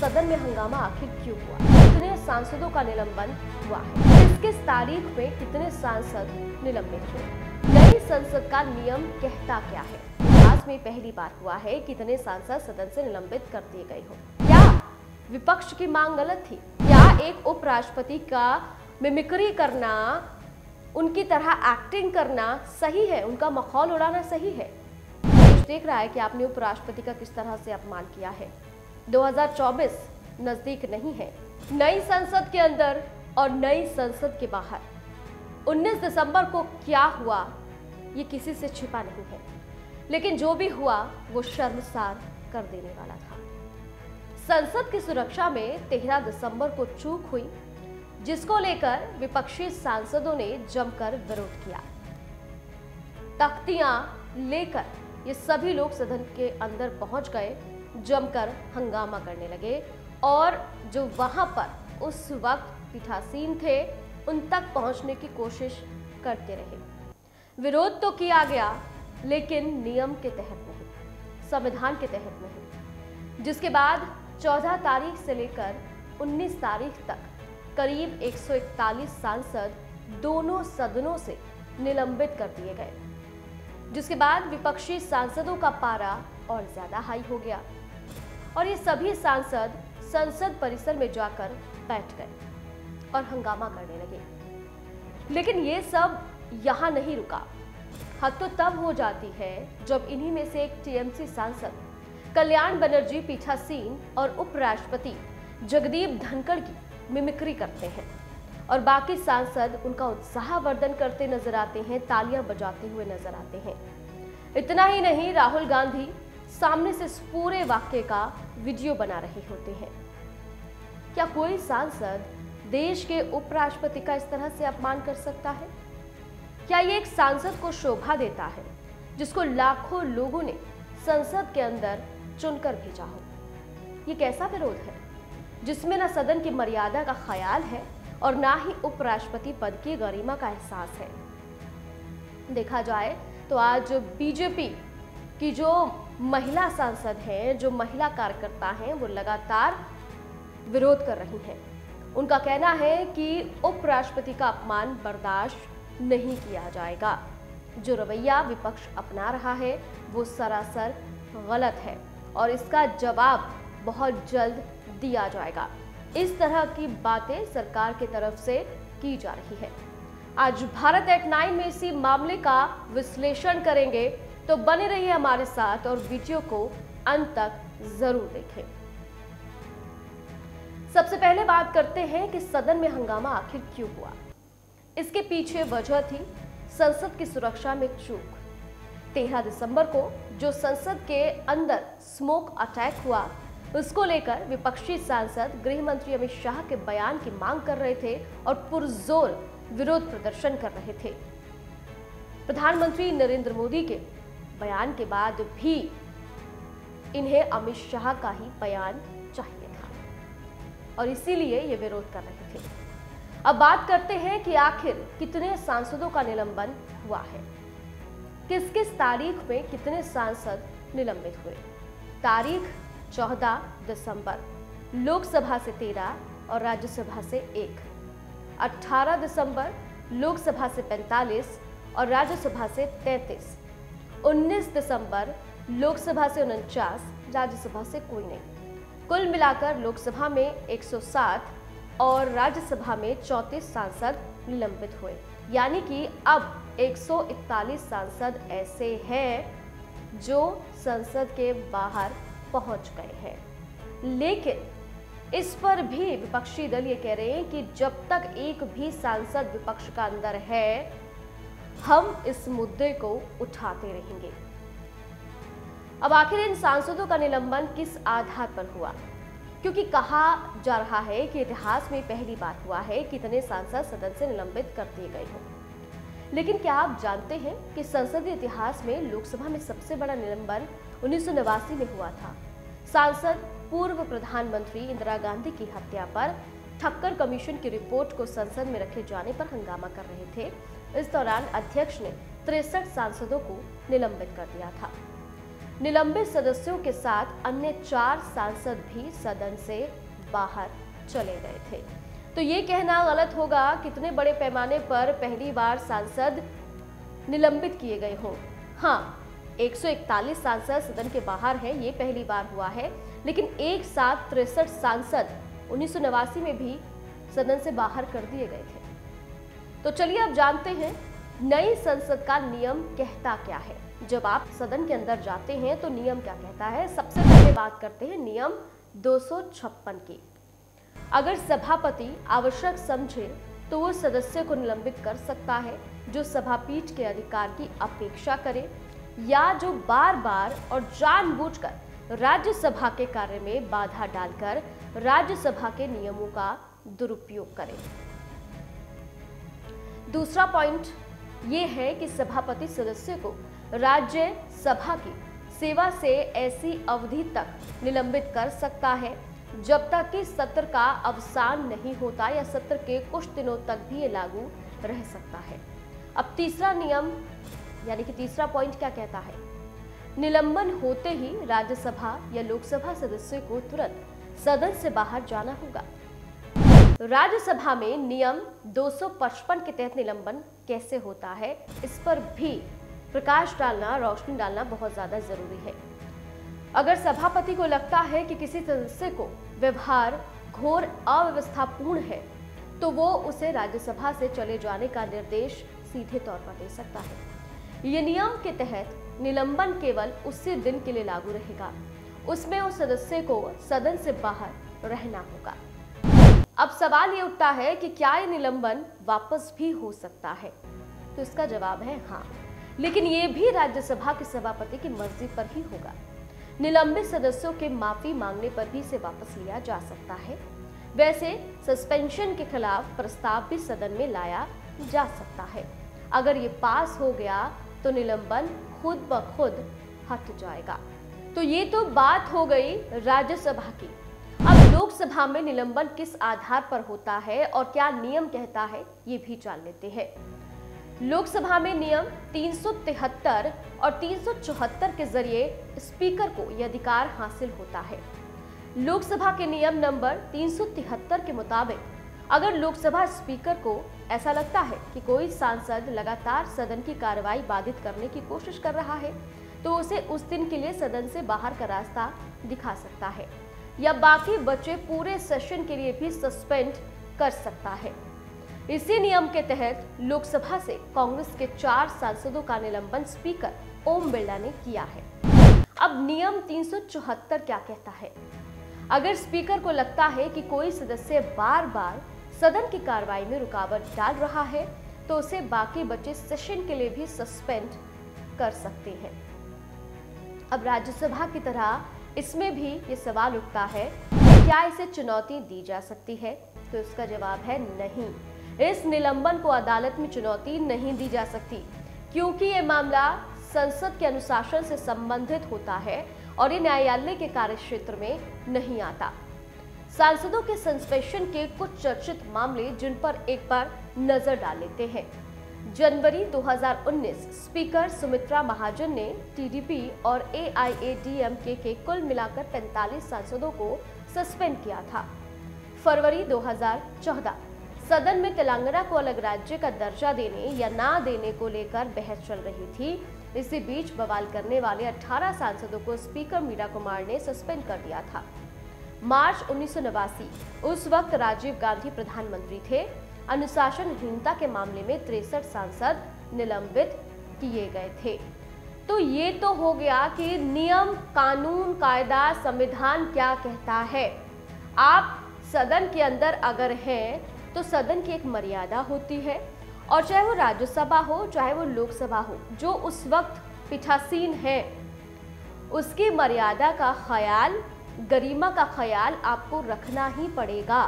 सदन में हंगामा आखिर क्यों हुआ? कितने सांसदों का निलंबन हुआ है? किस तारीख में कितने सांसद निलंबित हुए? नई संसद का नियम कहता क्या है? इतिहास में पहली बार हुआ है कितने सांसद सदन से निलंबित कर दिए गए हो। क्या विपक्ष की मांग गलत थी? क्या एक उपराष्ट्रपति का मिमिक्री करना, उनकी तरह एक्टिंग करना सही है? उनका मखौल उड़ाना सही है? देख रहा है कि आपने उपराष्ट्रपति का किस तरह से अपमान किया है। 2024 नज़दीक नहीं है। नई संसद के अंदर और नई संसद के बाहर। 19 दिसंबर को क्या हुआ, ये किसी से छिपा नहीं है। लेकिन जो भी हुआ, वो शर्मसार कर देने वाला था। संसद की सुरक्षा में 13 दिसंबर को चूक हुई, जिसको लेकर विपक्षी सांसदों ने जमकर विरोध किया। तख्तियाँ लेकर ये सभी लोग सदन के अंदर पहुँच गए जमकर हंगामा करने लगे और जो वहाँ पर उस वक्त पीठासीन थे, उन तक पहुँचने की कोशिश करते रहे। विरोध तो किया गया, लेकिन नियम के तहत नहीं, संविधान के तहत नहीं, जिसके बाद 14 तारीख से लेकर 19 तारीख तक करीब 141 सांसद दोनों सदनों से निलंबित कर दिए गए, जिसके बाद विपक्षी सांसदों का पारा और ज़्यादा हाई हो गया। और ये सभी सांसद संसद परिसर में जाकर बैठ गए और हंगामा करने लगे। लेकिन ये सब यहाँ नहीं रुका। हद तो तब हो जाती है जब इन्हीं में से एक टीएमसी सांसद, कल्याण बनर्जी पीठासीन और उपराष्ट्रपति जगदीप धनखड़ की मिमिक्री करते हैं और बाकी सांसद उनका उत्साहवर्धन करते नज़र आते हैं, तालियाँ बजाते हुए नज़र आते हैं। इतना ही नहीं, राहुल गांधी सामने से इस पूरे वाक्य का वीडियो बना रहे होते हैं। क्या कोई सांसद देश के उपराष्ट्रपति का इस तरह से अपमान कर सकता है? क्या ये एक सांसद को शोभा देता है, जिसको लाखों लोगों ने संसद के अंदर चुनकर भेजा हो? ये कैसा विरोध है, जिसमें ना सदन की मर्यादा का ख्याल है और ना ही उपराष्ट्रपति पद की गरिमा का एहसास है? देखा जाए तो आज बीजेपी की जो महिला सांसद हैं, जो महिला कार्यकर्ता हैं, वो लगातार विरोध कर रही हैं। उनका कहना है कि उपराष्ट्रपति का अपमान बर्दाश्त नहीं किया जाएगा। जो रवैया विपक्ष अपना रहा है, वो सरासर गलत है और इसका जवाब बहुत जल्द दिया जाएगा। इस तरह की बातें सरकार की तरफ़ से की जा रही है। आज भारत एट नाइन में इसी मामले का विश्लेषण करेंगे। तो बने रहिए हमारे साथ और वीडियो को अंत तक ज़रूर देखें। सबसे पहले बात करते हैं कि सदन में हंगामा आखिर क्यों हुआ? इसके पीछे वजह थी संसद की सुरक्षा में चूक। 13 दिसंबर को जो संसद के अंदर स्मोक अटैक हुआ, उसको लेकर विपक्षी सांसद गृह मंत्री अमित शाह के बयान की मांग कर रहे थे और पुरजोर विरोध प्रदर्शन कर रहे थे। प्रधानमंत्री नरेंद्र मोदी के बयान के बाद भी इन्हें अमित शाह का ही बयान चाहिए था। और इसीलिए ये विरोध कर रहे थे। अब बात करते हैं कि आखिर कितने सांसदों का निलंबन हुआ है। किस किस तारीख में कितने सांसद निलंबित हुए? तारीख 14 दिसंबर, लोकसभा से 13 और राज्यसभा से एक। 18 दिसंबर, लोकसभा से 45 और राज्यसभा से 33 19 दिसंबर लोकसभा से उनचास, राज्यसभा से कोई नहीं। कुल मिलाकर लोकसभा में 107 और राज्यसभा में 34 सांसद निलंबित हुए। यानी कि अब 141 सांसद ऐसे हैं जो संसद के बाहर पहुँच गए हैं। लेकिन इस पर भी विपक्षी दल ये कह रहे हैं कि जब तक एक भी सांसद विपक्ष का अंदर है हम इस मुद्दे को उठाते रहेंगे। अब आखिर इन सांसदों का निलंबन किस आधार पर हुआ? क्योंकि कहा जा रहा है कि इतिहास में पहली बार हुआ है कि इतने सांसद सदन से निलंबित कर दिए गए हों। लेकिन क्या आप जानते हैं कि संसदीय इतिहास में लोकसभा में सबसे बड़ा निलंबन उन्नीस सौ नवासी में हुआ था? सांसद, पूर्व प्रधानमंत्री इंदिरा गांधी की हत्या पर ठक्कर कमीशन की रिपोर्ट को संसद में रखे जाने पर हंगामा कर रहे थे। इस दौरान अध्यक्ष ने तिरसठ सांसदों को निलंबित कर दिया था। निलंबित सदस्यों के साथ अन्य चार सांसद भी सदन से बाहर चले गए थे। तो ये कहना गलत होगा, कितने बड़े पैमाने पर पहली बार सांसद निलंबित किए गए हों। हाँ 141 सांसद सदन के बाहर है, ये पहली बार हुआ है, लेकिन एक साथ तिरसठ सांसद उन्नीस सौ नवासी में भी सदन से बाहर कर दिए गए थे। तो चलिए अब जानते हैं, नई संसद का नियम कहता क्या है। जब आप सदन के अंदर जाते हैं तो नियम क्या कहता है? सबसे पहले बात करते हैं नियम दो सौ छप्पन की। अगर सभापति आवश्यक समझे तो वो सदस्य को निलंबित कर सकता है, जो सभापीठ के अधिकार की अपेक्षा करे, या जो बार बार और जानबूझकर राज्यसभा के कार्य में बाधा डालकर राज्यसभा के नियमों का दुरुपयोग करे। दूसरा पॉइंट ये है कि सभापति सदस्य को राज्य सभा की सेवा से ऐसी अवधि तक निलंबित कर सकता है, जब तक कि सत्र का अवसान नहीं होता या सत्र के कुछ दिनों तक भी ये लागू रह सकता है। अब तीसरा नियम, यानी कि तीसरा पॉइंट क्या कहता है? निलंबन होते ही राज्यसभा या लोकसभा सदस्य को तुरंत सदन से बाहर जाना होगा। राज्यसभा में नियम 255 के तहत निलंबन कैसे होता है, इस पर भी प्रकाश डालना, रोशनी डालना बहुत ज़्यादा ज़रूरी है। अगर सभापति को लगता है कि किसी सदस्य को व्यवहार घोर अव्यवस्थापूर्ण है तो वो उसे राज्यसभा से चले जाने का निर्देश सीधे तौर पर दे सकता है। ये नियम के तहत निलंबन केवल उसी दिन के लिए लागू रहेगा। उसमें उस सदस्य को सदन से बाहर रहना होगा। अब सवाल ये उठता है कि क्या ये निलंबन वापस भी हो सकता है? तो इसका जवाब है हाँ। लेकिन ये भी राज्यसभा के सभापति की मर्ज़ी पर ही होगा। निलंबित सदस्यों के माफ़ी मांगने पर भी इसे वापस लिया जा सकता है। वैसे सस्पेंशन के खिलाफ प्रस्ताव भी सदन में लाया जा सकता है। अगर ये पास हो गया तो निलंबन खुद ब खुद हट जाएगा। तो ये तो बात हो गई राज्यसभा की। लोकसभा में निलंबन किस आधार पर होता है और क्या नियम कहता है, ये भी जान लेते हैं। लोकसभा में नियम 373 और 374 के ज़रिए स्पीकर को यह अधिकार हासिल होता है। लोकसभा के नियम नंबर 373 के मुताबिक, अगर लोकसभा स्पीकर को ऐसा लगता है कि कोई सांसद लगातार सदन की कार्रवाई बाधित करने की कोशिश कर रहा है तो उसे उस दिन के लिए सदन से बाहर का रास्ता दिखा सकता है। या बाकी बच्चे पूरे सेशन के लिए भी सस्पेंड कर सकता है। इसी नियम के तहत लोकसभा से कांग्रेस के चार सांसदों का निलंबन स्पीकर ओम बिरला ने किया है। अब नियम 374 क्या कहता है? अगर स्पीकर को लगता है कि कोई सदस्य बार बार सदन की कार्रवाई में रुकावट डाल रहा है तो उसे बाकी बचे सेशन के लिए भी सस्पेंड कर सकते हैं। अब राज्यसभा की तरह इसमें भी ये सवाल उठता है, क्या इसे चुनौती दी जा सकती है? तो इसका जवाब है नहीं। इस निलंबन को अदालत में चुनौती नहीं दी जा सकती, क्योंकि ये मामला संसद के अनुशासन से संबंधित होता है और ये न्यायालय के कार्य क्षेत्र में नहीं आता। सांसदों के सस्पेंशन के कुछ चर्चित मामले जिन पर एक बार नज़र डाल लेते हैं। जनवरी 2019 स्पीकर सुमित्रा महाजन ने टीडीपी और एआईएडीएमके के कुल मिलाकर 45 सांसदों को सस्पेंड किया था। फरवरी 2014 सदन में तेलंगाना को अलग राज्य का दर्जा देने या ना देने को लेकर बहस चल रही थी। इसी बीच बवाल करने वाले 18 सांसदों को स्पीकर मीरा कुमार ने सस्पेंड कर दिया था। मार्च उन्नीस सौ नवासी, उस वक्त राजीव गांधी प्रधानमंत्री थे। अनुशासनहीनता के मामले में तिरसठ सांसद निलंबित किए गए थे। तो ये तो हो गया कि नियम, कानून, कायदा, संविधान क्या कहता है। आप सदन के अंदर अगर हैं तो सदन की एक मर्यादा होती है। और चाहे वो राज्यसभा हो, चाहे वो लोकसभा हो, जो उस वक्त पीठासीन है, उसकी मर्यादा का ख्याल, गरिमा का ख्याल आपको रखना ही पड़ेगा।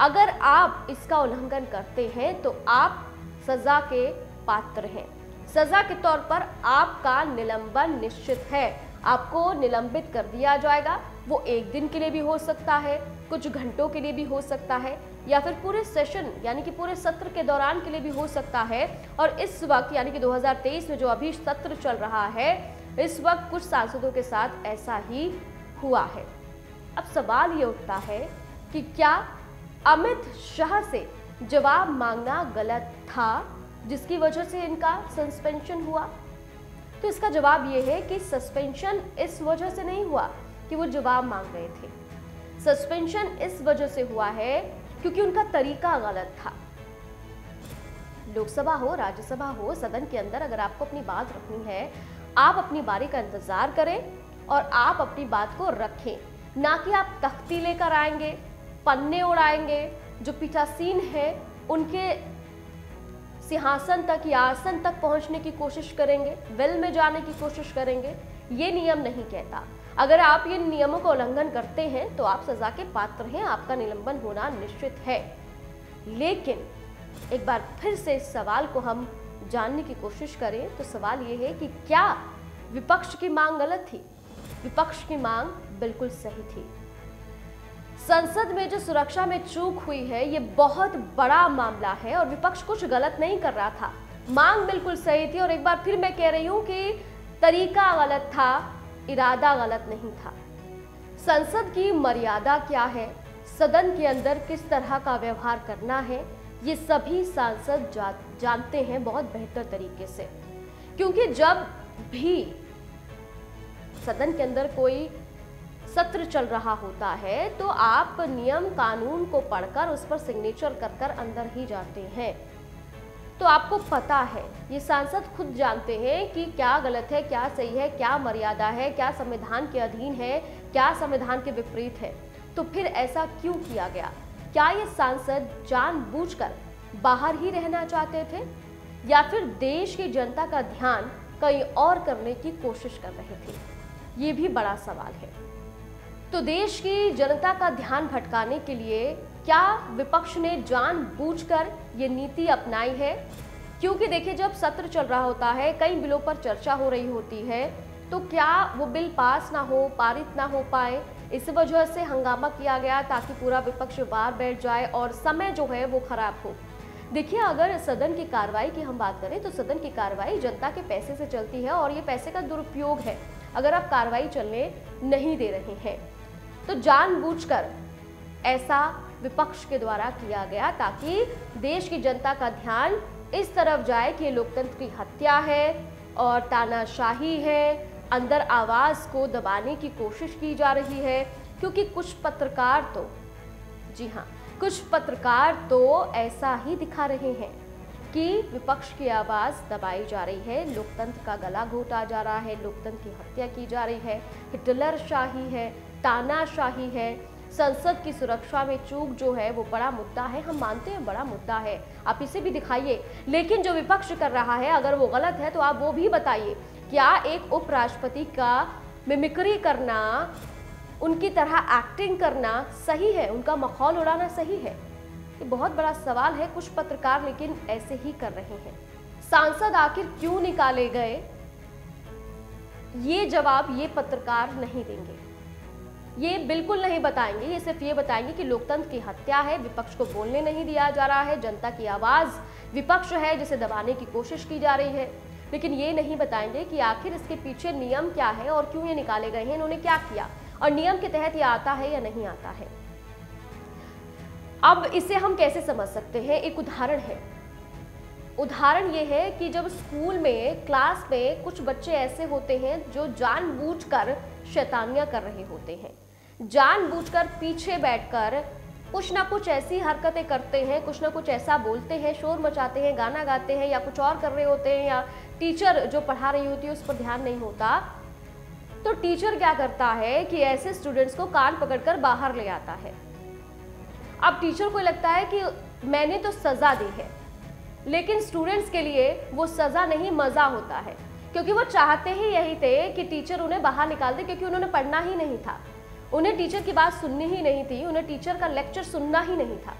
अगर आप इसका उल्लंघन करते हैं तो आप सजा के पात्र हैं। सजा के तौर पर आपका निलंबन निश्चित है। आपको निलंबित कर दिया जाएगा। वो एक दिन के लिए भी हो सकता है, कुछ घंटों के लिए भी हो सकता है, या फिर पूरे सेशन यानी कि पूरे सत्र के दौरान के लिए भी हो सकता है। और इस वक्त, यानी कि 2023 में जो अभी सत्र चल रहा है, इस वक्त कुछ सांसदों के साथ ऐसा ही हुआ है। अब सवाल ये उठता है कि क्या अमित शाह से जवाब मांगना गलत था, जिसकी वजह से इनका सस्पेंशन हुआ। तो इसका जवाब यह है कि सस्पेंशन इस वजह से नहीं हुआ कि वो जवाब मांग रहे थे। सस्पेंशन इस वजह से हुआ है क्योंकि उनका तरीका गलत था। लोकसभा हो, राज्यसभा हो, सदन के अंदर अगर आपको अपनी बात रखनी है, आप अपनी बारी का इंतज़ार करें और आप अपनी बात को रखें, ना कि आप तख्ती लेकर आएँगे। पन्ने उड़ाएँगे, जो पीठासीन है, उनके सिंहासन तक या आसन तक पहुँचने की कोशिश करेंगे, वेल में जाने की कोशिश करेंगे, ये नियम नहीं कहता। अगर आप ये नियमों का उल्लंघन करते हैं तो आप सजा के पात्र हैं, आपका निलंबन होना निश्चित है। लेकिन, एक बार फिर से इस सवाल को हम जानने की कोशिश करें तो सवाल ये है कि क्या विपक्ष की मांग गलत थी? विपक्ष की मांग बिल्कुल सही थी। संसद में जो सुरक्षा में चूक हुई है ये बहुत बड़ा मामला है और विपक्ष कुछ गलत नहीं कर रहा था। मांग बिल्कुल सही थी और एक बार फिर मैं कह रही हूँ कि तरीका गलत था इरादा गलत नहीं था। संसद की मर्यादा क्या है? सदन के अंदर किस तरह का व्यवहार करना है? ये सभी सांसद जा, जानते हैं बहुत बेहतर तरीके से। क्योंकि जब भी सदन के अंदर कोई सत्र चल रहा होता है तो आप नियम कानून को पढ़कर उस पर सिग्नेचर कर कर अंदर ही जाते हैं। तो आपको पता है, ये सांसद खुद जानते हैं कि क्या गलत है, क्या सही है, क्या मर्यादा है, क्या संविधान के अधीन है, क्या संविधान के विपरीत है। तो फिर ऐसा क्यों किया गया? क्या ये सांसद जानबूझकर बाहर ही रहना चाहते थे? या फिर देश की जनता का ध्यान कहीं और करने की कोशिश कर रहे थे? ये भी बड़ा सवाल है। तो देश की जनता का ध्यान भटकाने के लिए क्या विपक्ष ने जानबूझकर ये नीति अपनाई है? क्योंकि देखिए, जब सत्र चल रहा होता है, कई बिलों पर चर्चा हो रही होती है तो क्या वो बिल पास ना हो, पारित ना हो पाए? इस वजह से हंगामा किया गया ताकि पूरा विपक्ष बाहर बैठ जाए और समय जो है वो खराब हो। देखिए, अगर सदन की कार्रवाई की हम बात करें तो सदन की कार्रवाई जनता के पैसे से चलती है और ये पैसे का दुरुपयोग है। अगर आप कार्रवाई चलने नहीं दे रहे हैं तो जानबूझकर ऐसा विपक्ष के द्वारा किया गया ताकि देश की जनता का ध्यान इस तरफ़ जाए कि लोकतंत्र की हत्या है और तानाशाही है, अंदर आवाज़ को दबाने की कोशिश की जा रही है, क्योंकि कुछ पत्रकार तो जी हाँ कुछ पत्रकार तो ऐसा ही दिखा रहे हैं कि विपक्ष की आवाज़ दबाई जा रही है, लोकतंत्र का गला घोटा जा रहा है, लोकतंत्र की हत्या की जा रही है, हिटलर शाही है तानाशाही है। संसद की सुरक्षा में चूक जो है, वो बड़ा मुद्दा है। हम मानते हैं बड़ा मुद्दा है। आप इसे भी दिखाइए। लेकिन जो विपक्ष कर रहा है, अगर वो गलत है तो आप वो भी बताइए। क्या एक उपराष्ट्रपति का मिमिक्री करना, उनकी तरह एक्टिंग करना सही है? उनका मखौल उड़ाना सही है? ये बहुत बड़ा सवाल है। कुछ पत्रकार लेकिन ऐसे ही कर रहे हैं। सांसद आखिर क्यों निकाले गए? ये जवाब ये पत्रकार नहीं देंगे। ये बिल्कुल नहीं बताएँगे, ये सिर्फ़ ये बताएँगे कि लोकतंत्र की हत्या है, विपक्ष को बोलने नहीं दिया जा रहा है, जनता की आवाज़ विपक्ष है जिसे दबाने की कोशिश की जा रही है। लेकिन ये नहीं बताएँगे कि आखिर इसके पीछे नियम क्या है और क्यों ये निकाले गए हैं, इन्होंने क्या किया और नियम के तहत ये आता है या नहीं आता है। अब इसे हम कैसे समझ सकते हैं? एक उदाहरण है। उदाहरण ये है कि जब स्कूल में, क्लास में कुछ बच्चे ऐसे होते हैं जो जानबूझकर शैतानियाँ कर रहे होते हैं। जानबूझकर पीछे बैठकर कुछ ना कुछ ऐसी हरकतें करते हैं, कुछ ना कुछ ऐसा बोलते हैं, शोर मचाते हैं, गाना गाते हैं या कुछ और कर रहे होते हैं या टीचर जो पढ़ा रही होती है उस पर ध्यान नहीं होता। तो टीचर क्या करता है कि ऐसे स्टूडेंट्स को कान पकड़कर बाहर ले आता है। अब टीचर को लगता है कि मैंने तो सज़ा दी है, लेकिन स्टूडेंट्स के लिए वो सज़ा नहीं, मज़ा होता है। क्योंकि वो चाहते ही यही थे कि टीचर उन्हें बाहर निकाल दे, क्योंकि उन्होंने पढ़ना ही नहीं था। उन्हें टीचर की बात सुननी ही नहीं थी, उन्हें टीचर का लेक्चर सुनना ही नहीं था।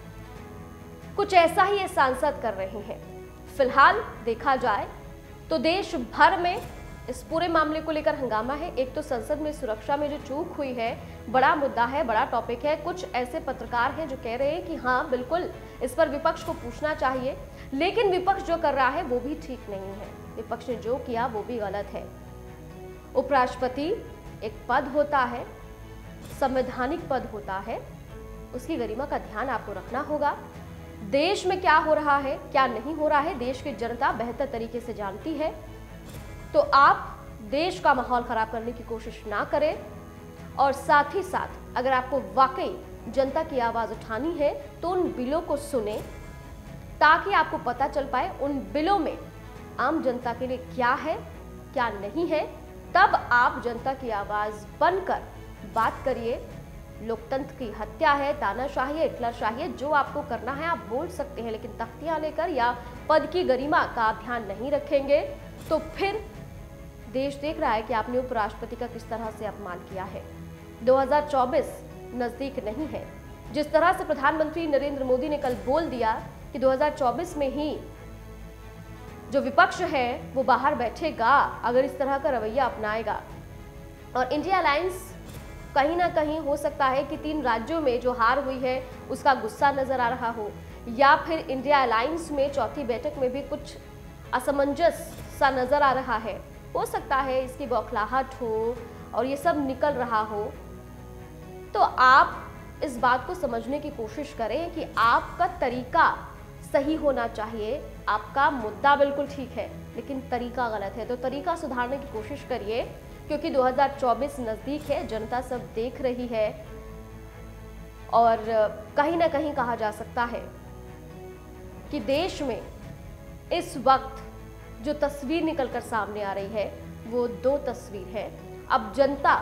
कुछ ऐसा ही ये सांसद कर रहे हैं। फ़िलहाल देखा जाए तो देश भर में इस पूरे मामले को लेकर हंगामा है। एक तो संसद में सुरक्षा में जो चूक हुई है, बड़ा मुद्दा है, बड़ा टॉपिक है। कुछ ऐसे पत्रकार हैं जो कह रहे हैं कि हाँ बिल्कुल इस पर विपक्ष को पूछना चाहिए, लेकिन विपक्ष जो कर रहा है वो भी ठीक नहीं है। विपक्ष ने जो किया वो भी गलत है। उपराष्ट्रपति एक पद होता है संवैधानिक पद होता है, उसकी गरिमा का ध्यान आपको रखना होगा। देश में क्या हो रहा है, क्या नहीं हो रहा है, देश की जनता बेहतर तरीके से जानती है। तो आप देश का माहौल खराब करने की कोशिश ना करें। और साथ ही साथ, अगर आपको वाकई जनता की आवाज़ उठानी है तो उन बिलों को सुने, ताकि आपको पता चल पाए उन बिलों में आम जनता के लिए क्या है, क्या नहीं है। तब आप जनता की आवाज़ बनकर बात करिए। लोकतंत्र की हत्या है, तानाशाही है इटलाशाही है, जो आपको करना है, आप बोल सकते हैं, लेकिन तख्तियाँ लेकर या पद की गरिमा का आप ध्यान नहीं रखेंगे तो फिर देश देख रहा है कि आपने उपराष्ट्रपति का किस तरह से अपमान किया है। 2024 नज़दीक नहीं है। जिस तरह से प्रधानमंत्री नरेंद्र मोदी ने कल बोल दिया कि 2024 में ही जो विपक्ष है, वो बाहर बैठेगा, अगर इस तरह का रवैया अपनाएगा। और इंडिया अलायंस कहीं ना कहीं हो सकता है कि तीन राज्यों में जो हार हुई है, उसका गुस्सा नज़र आ रहा हो। या फिर इंडिया अलायंस में चौथी बैठक में भी कुछ असमंजस सा नज़र आ रहा है। हो सकता है इसकी बौखलाहट हो और ये सब निकल रहा हो। तो आप इस बात को समझने की कोशिश करें कि आपका तरीका सही होना चाहिए। आपका मुद्दा बिल्कुल ठीक है, लेकिन तरीका गलत है। तो तरीका सुधारने की कोशिश करिए। क्योंकि 2024 नज़दीक है, जनता सब देख रही है और कहीं ना कहीं कहा जा सकता है कि देश में इस वक्त जो तस्वीर निकलकर सामने आ रही है, वो दो तस्वीर है। अब जनता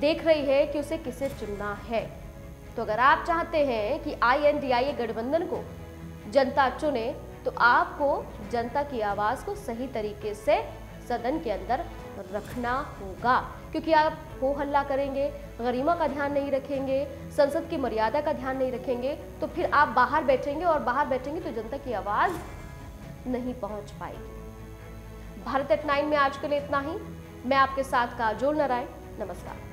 देख रही है कि उसे किसे चुनना है। तो अगर आप चाहते हैं कि आई एन डी आई गठबंधन को जनता चुने तो आपको जनता की आवाज़ को सही तरीके से सदन के अंदर रखना होगा। क्योंकि आप हो हल्ला करेंगे, गरिमा का ध्यान नहीं रखेंगे, संसद की मर्यादा का ध्यान नहीं रखेंगे तो फिर आप बाहर बैठेंगे और बाहर बैठेंगे तो जनता की आवाज़ नहीं पहुँच पाएगी। भारत एट नाइन में आज के लिए इतना ही। मैं आपके साथ काजोल नारायण। नमस्कार।